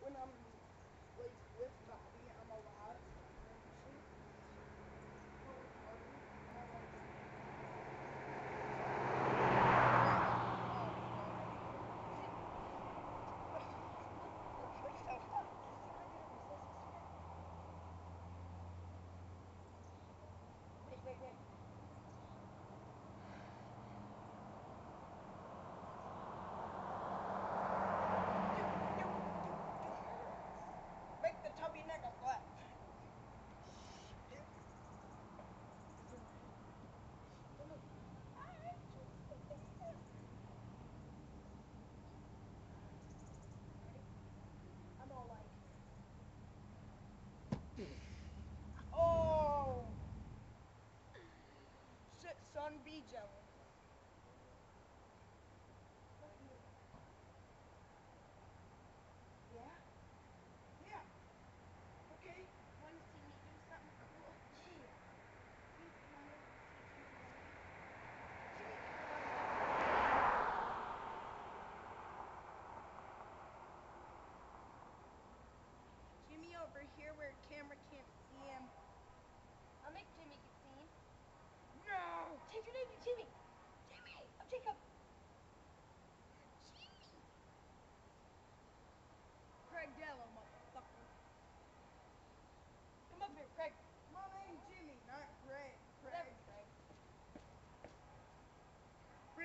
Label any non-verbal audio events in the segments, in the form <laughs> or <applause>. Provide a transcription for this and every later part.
when I'm like with Bobby, I'm a lot. Wait, wait, wait. Make the tubby nigga clap. I'm all like, Oh. Shit, son,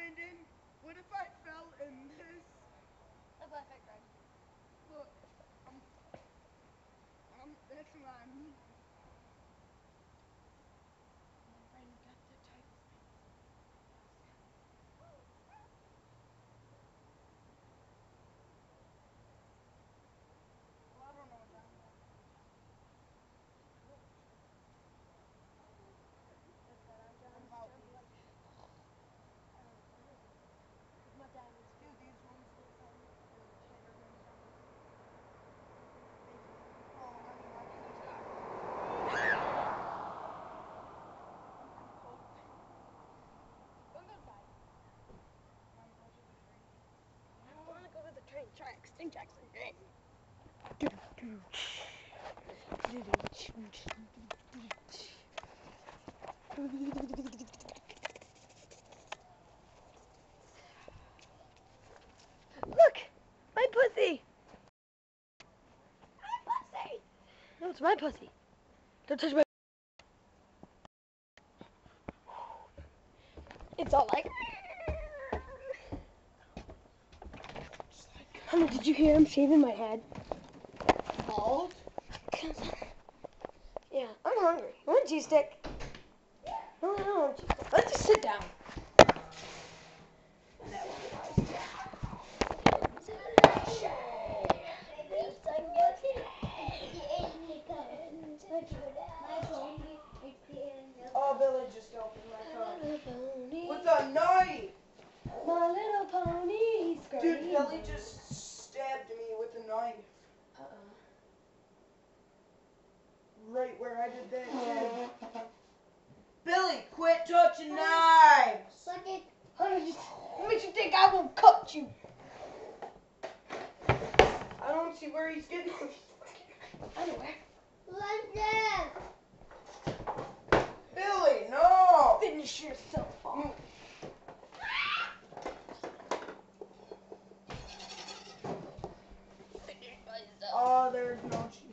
Brandon, what if I fell in this? Laugh at Craig. Look, um, um, that's mine. Brandon tracks. Train tracks. Look! My pussy! My pussy! No, it's my pussy. Don't touch my It's all like Honey, did you hear him shaving my head? Bald? Yeah, I'm hungry. You want a cheese stick? No, I don't want a cheese stick. Let's just sit down. Oh, Billy just opened my car. My little pony. With a knife! My little pony. Billy just stabbed me with a knife. Uh-oh. Right where I did that. <laughs> Billy, quit touching knives! Suck it. What makes you think I will cut you? I don't see where he's getting those. Underwear. London. Billy, no! Finish yourself off. Oh,